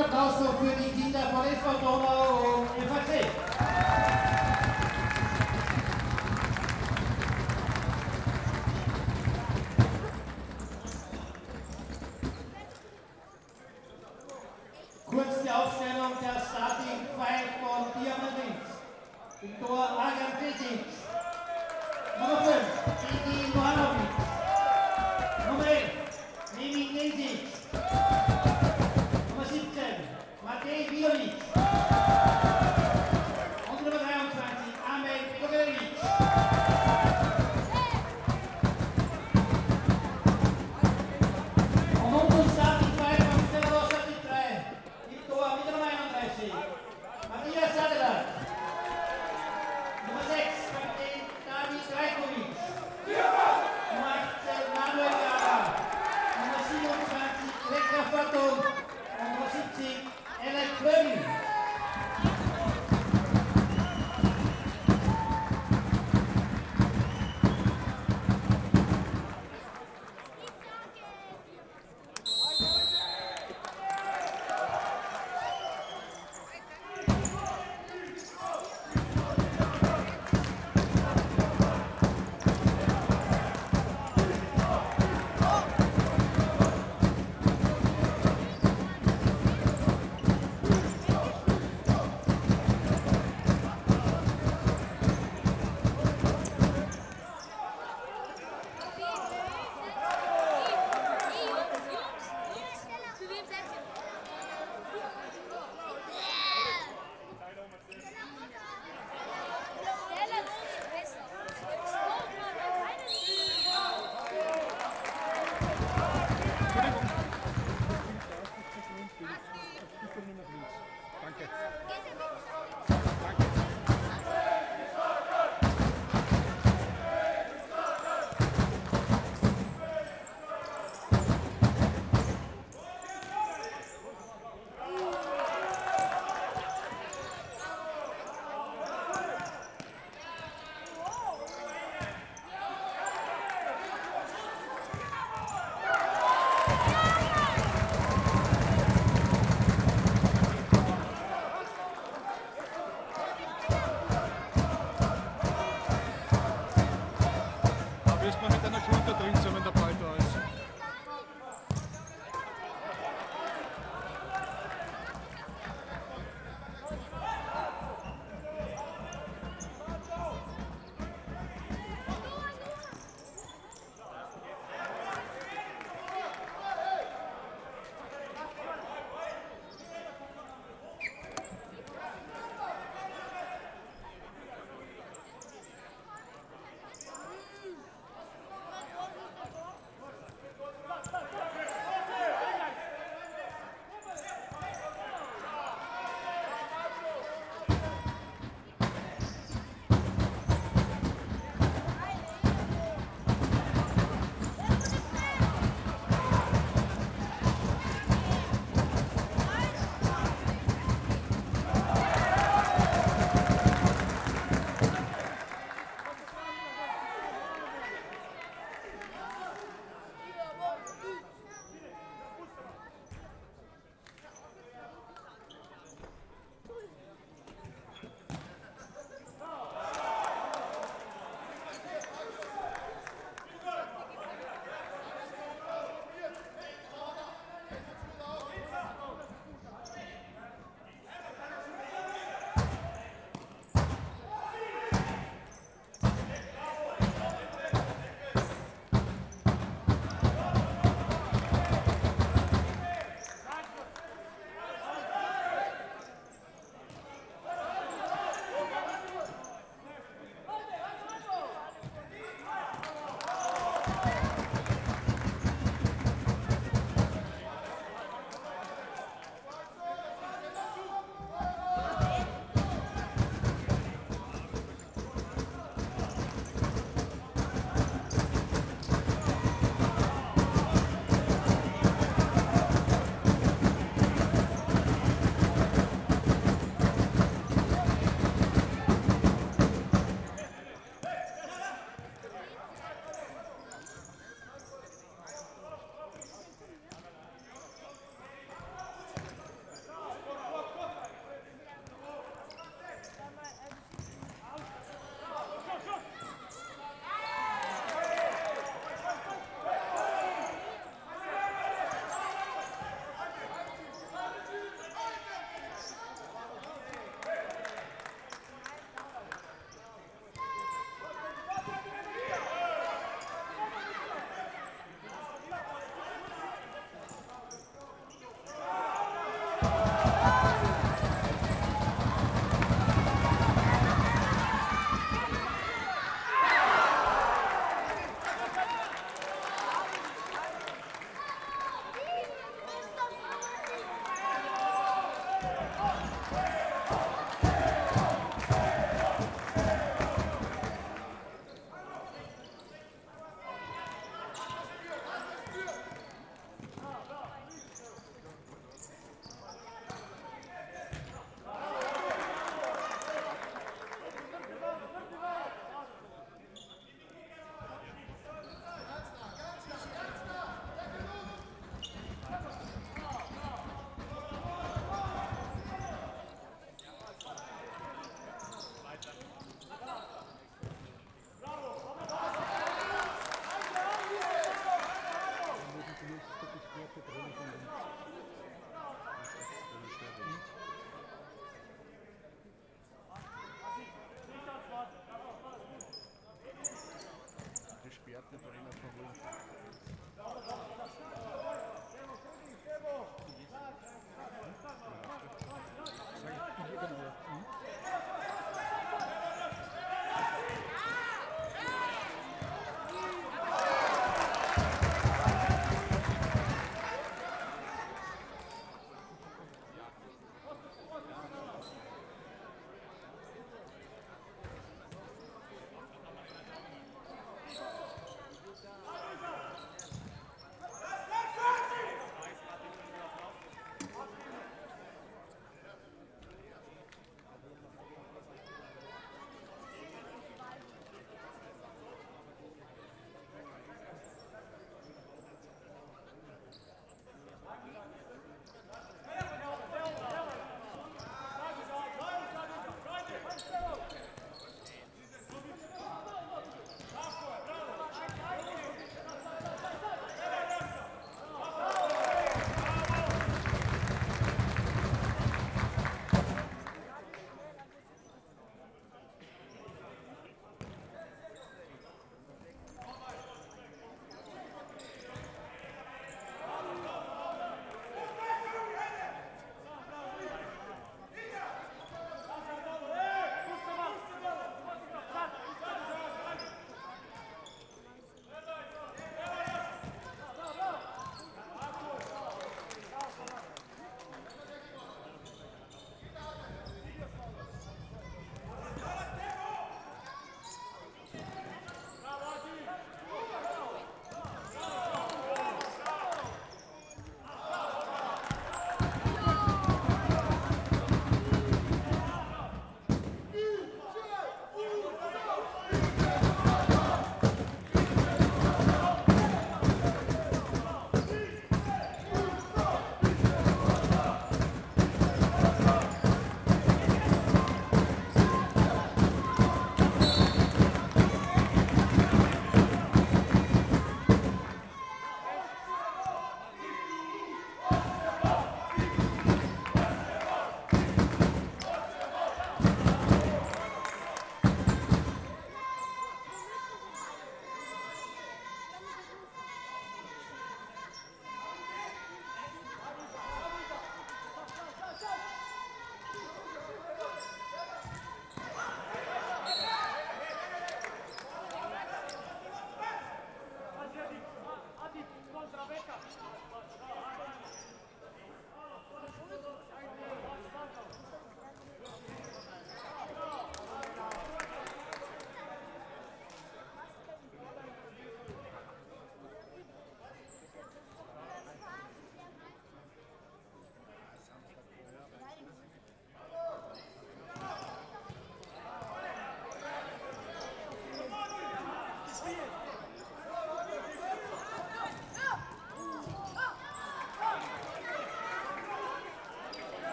Applaus noch für die Kinder von SV Donau und FAC.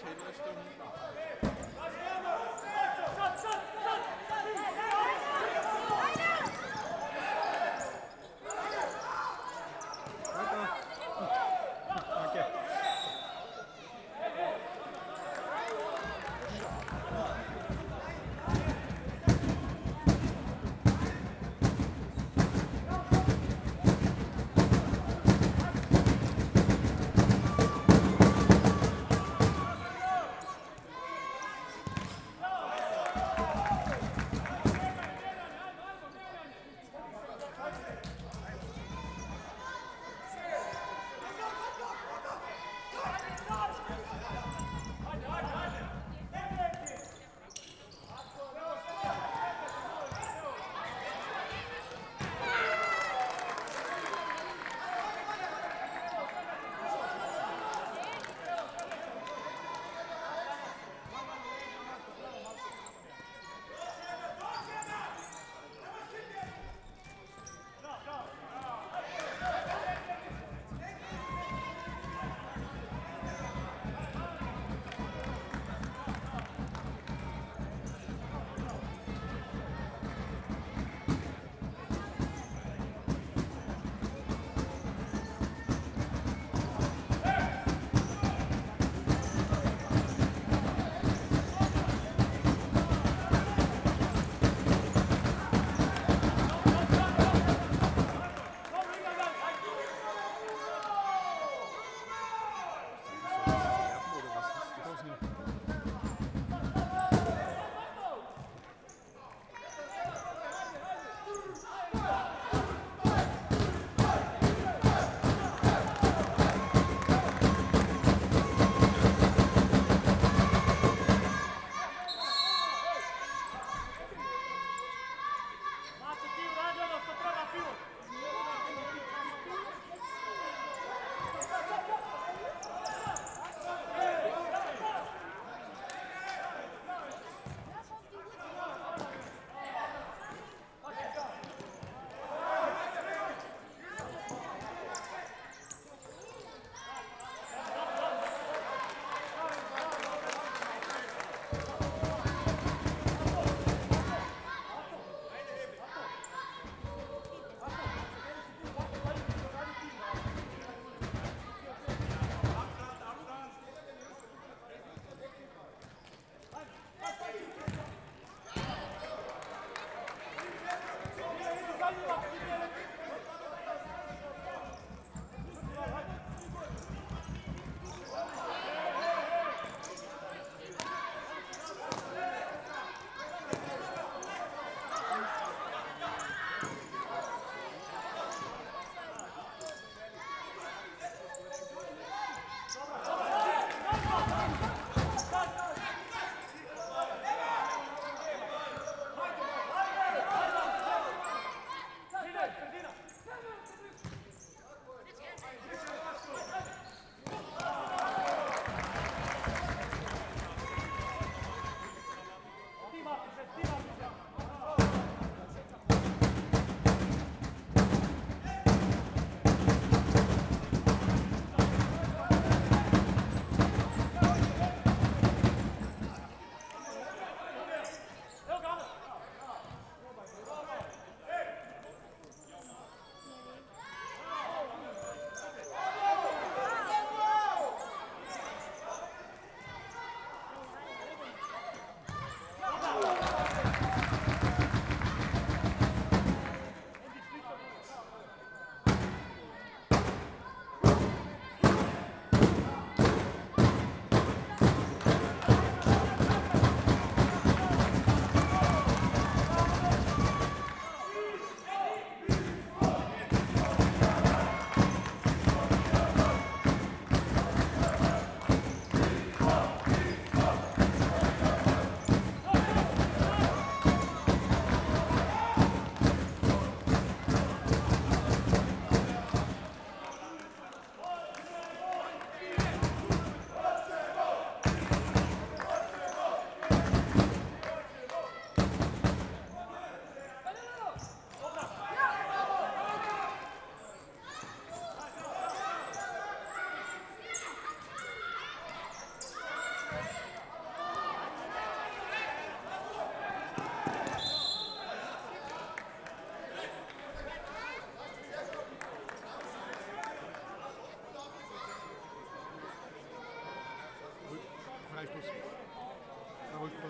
Silverstone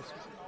Thanks.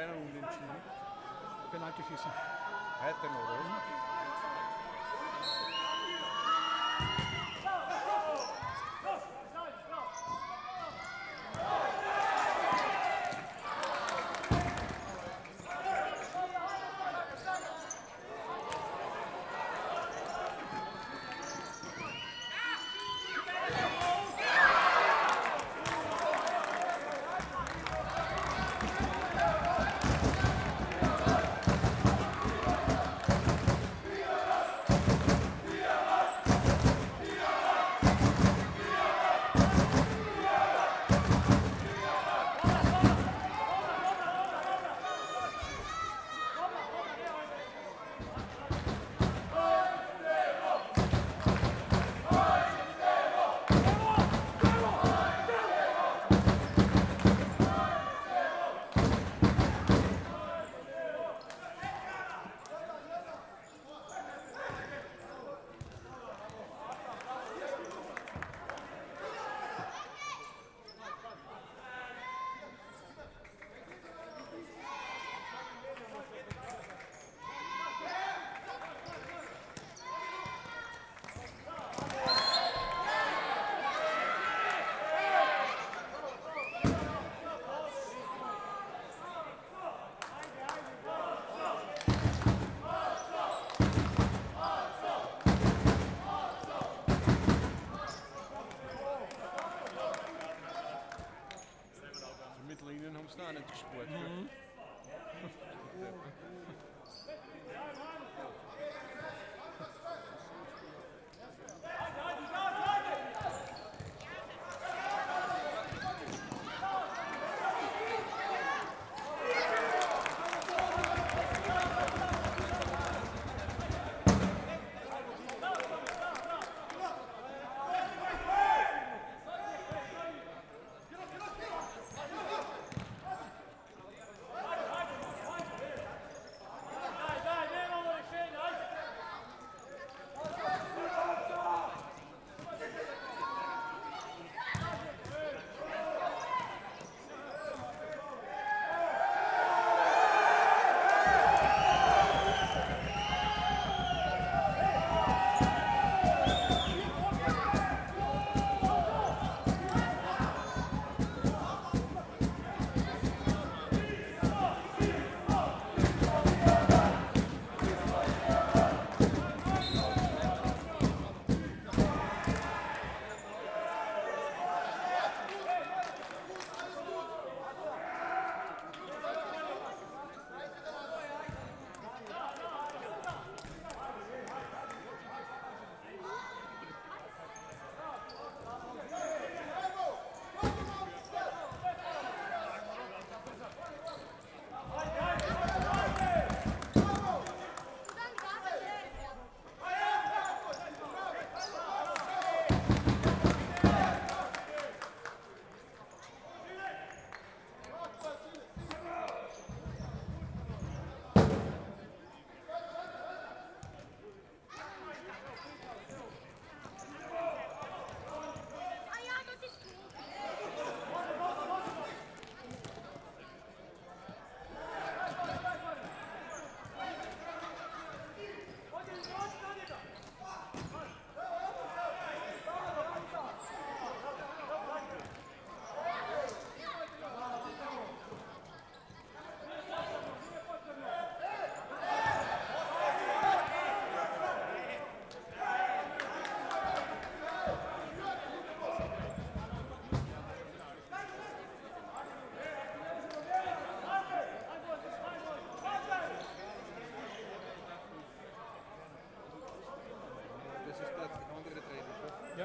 pena wünschen. Ne? Penalty schießen. Hätten wir.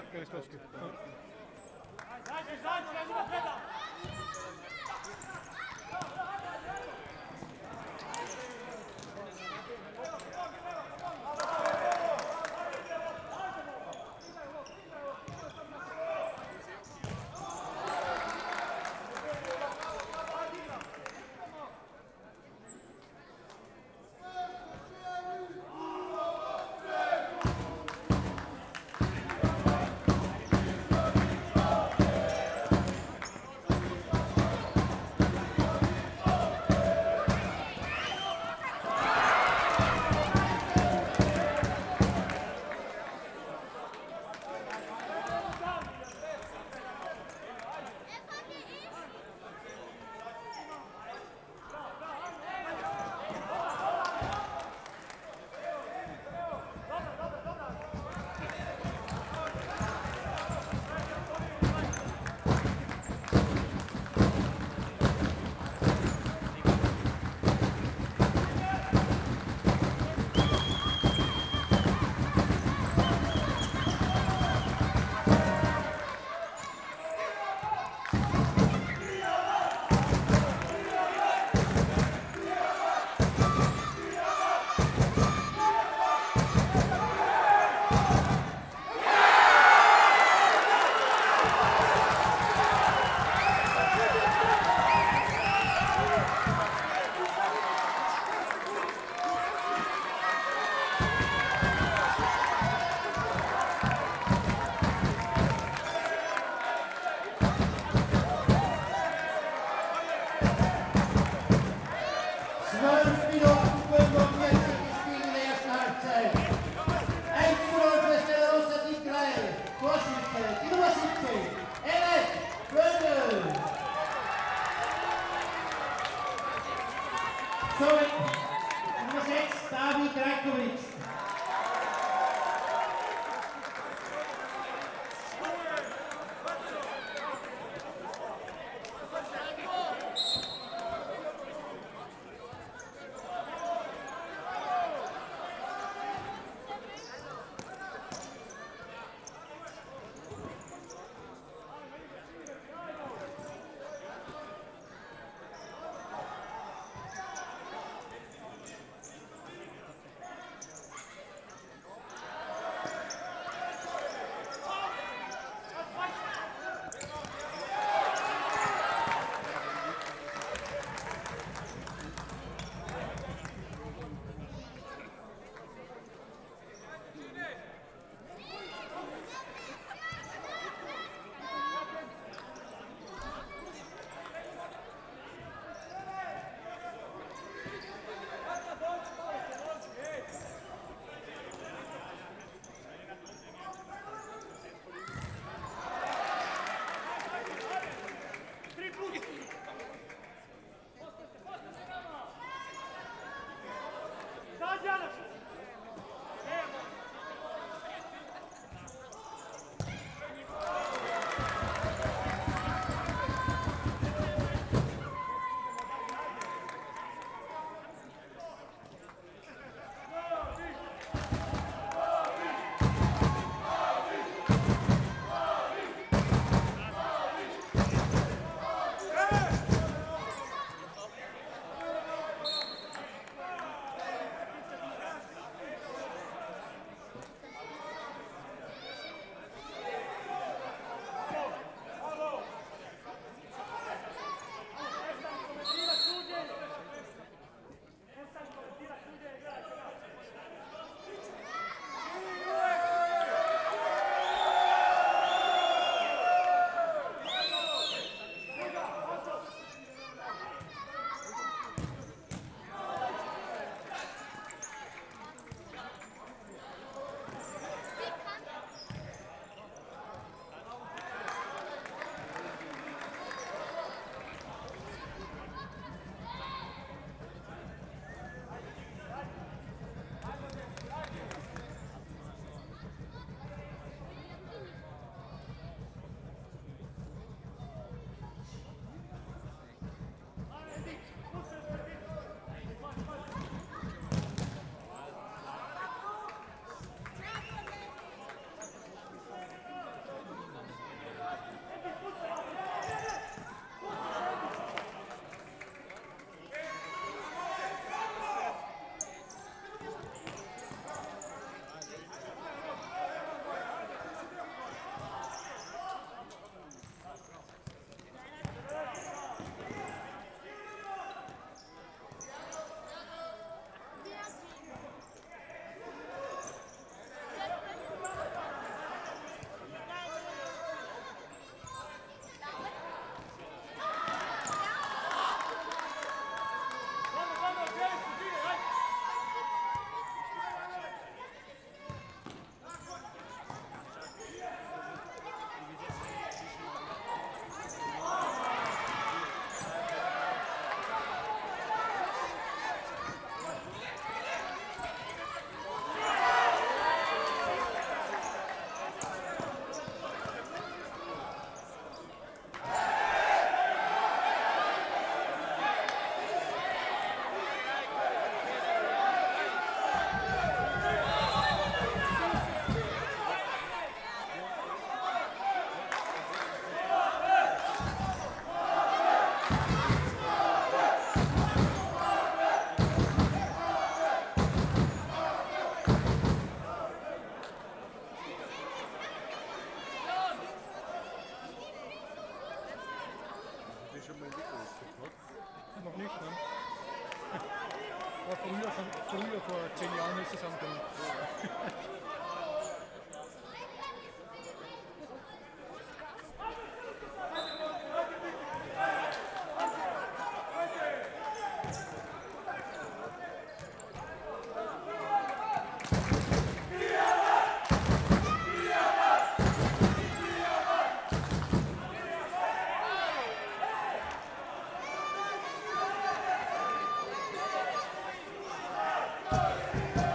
Trainer. Ja, to be honest or something. Hallelujah.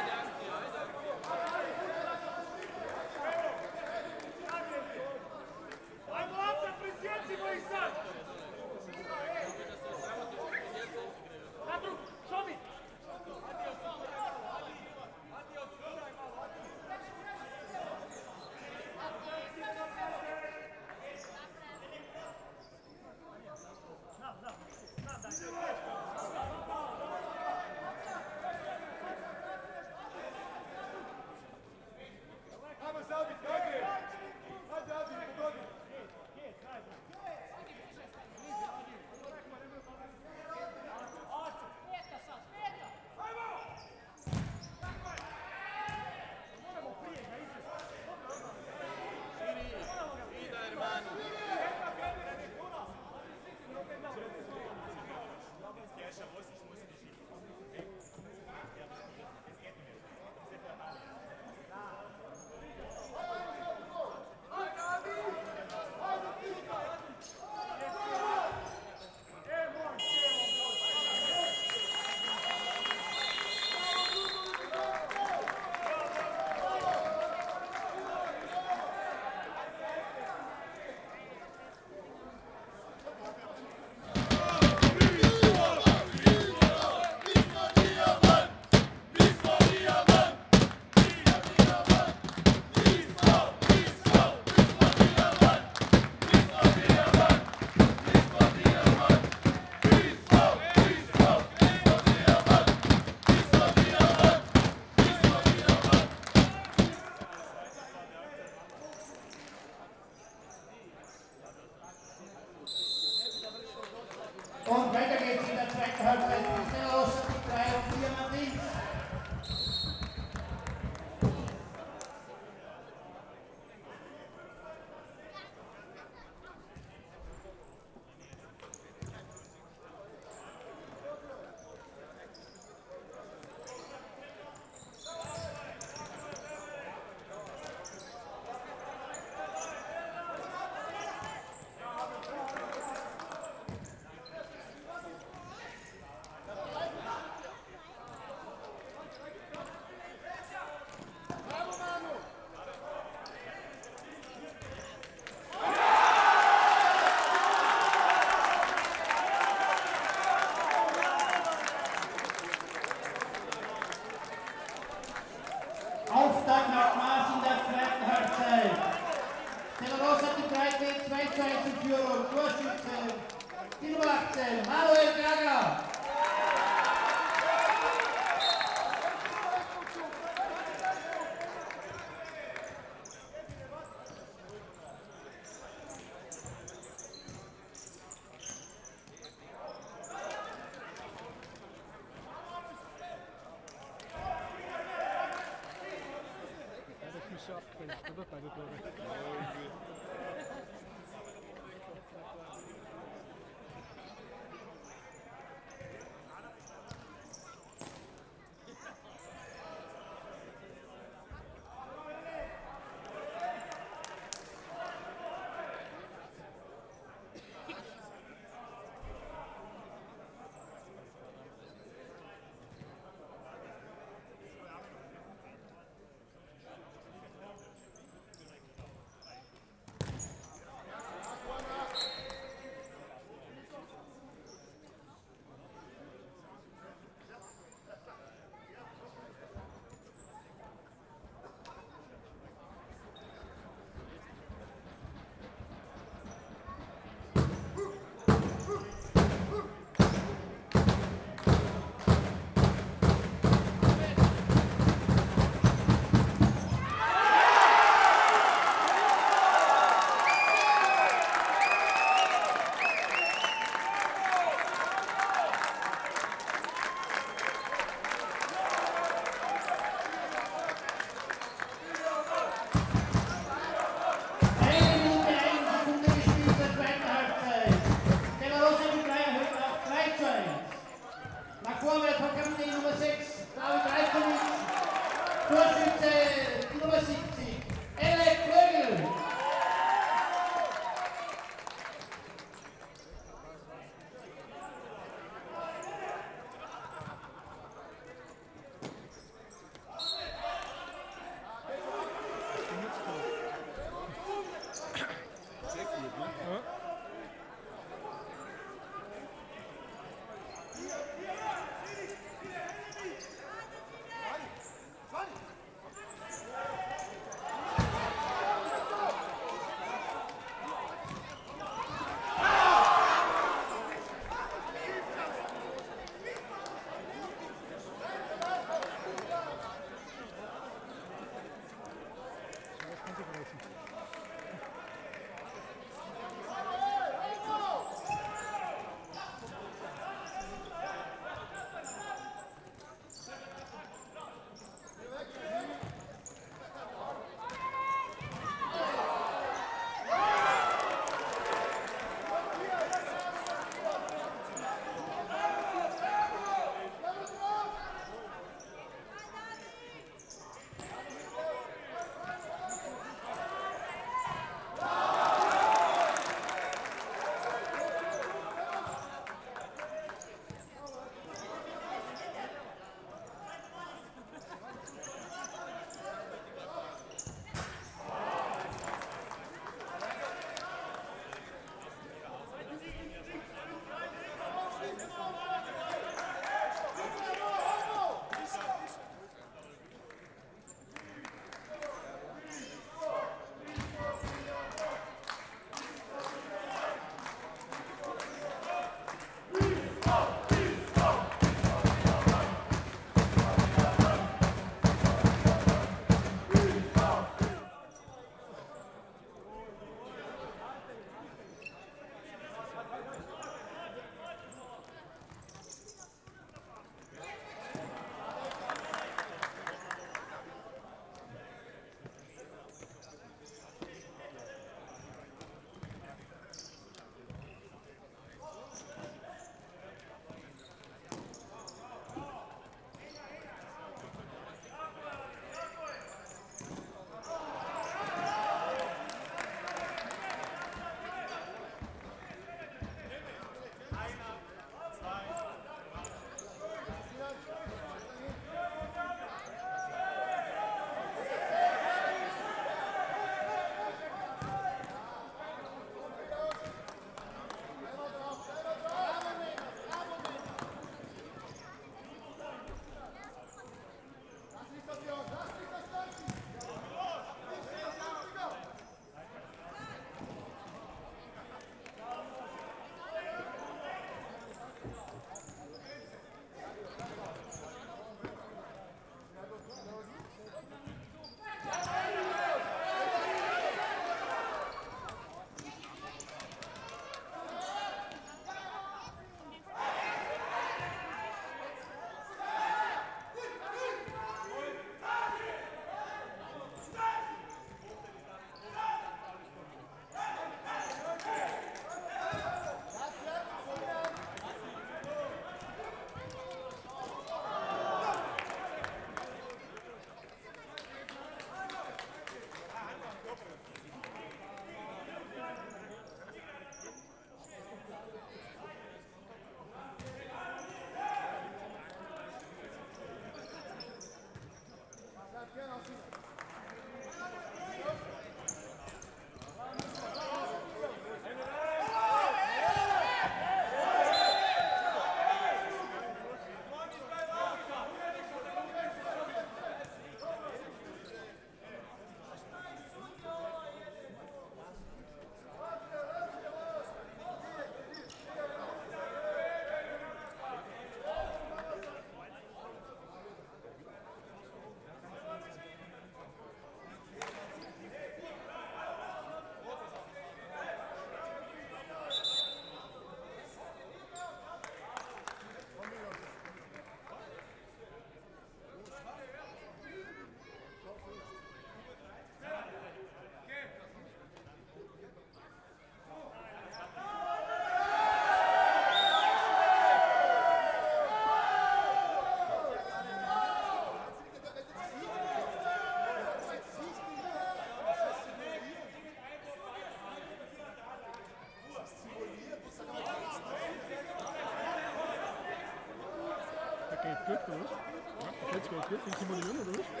oder was? Ja, jetzt Geld gekriegt, den simulieren, oder was?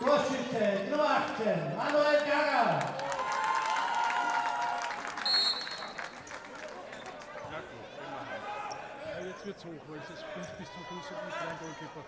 Torschütze Nummer 18 Manuel Gaga. Ja, jetzt wird's hoch, weil es ist 5 bis zum Schluss und nicht ein Goalkeeper.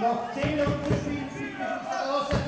Noch 10 Minuten zu spielen, spielt zwischen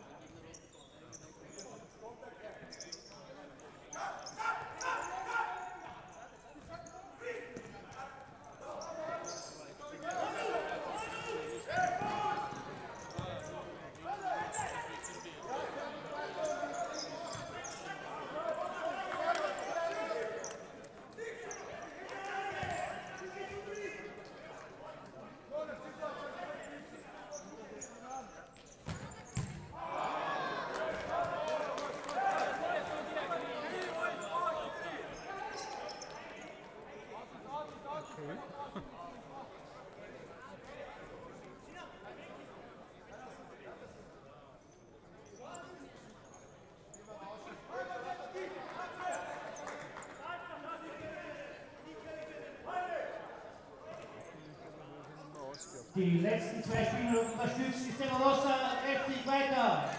Die letzten zwei Spielminuten unterstützt die Stella Rossa kräftig weiter.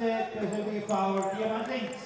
That's it. This will be foul. Diamante.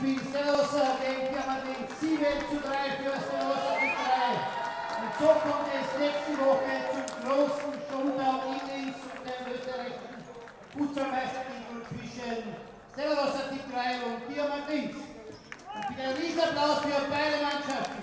Spiel Stella Rossa gegen Diamantin 7 zu 3 für Stella Rossa mit 3. Und so kommt es nächste Woche zum großen Showdown in Linz und dem österreichischen Fußballmeistertitel zwischen Stella Rossa Tipp 3 und Diamantins. Und bitte einen Riesenapplaus für beide Mannschaften.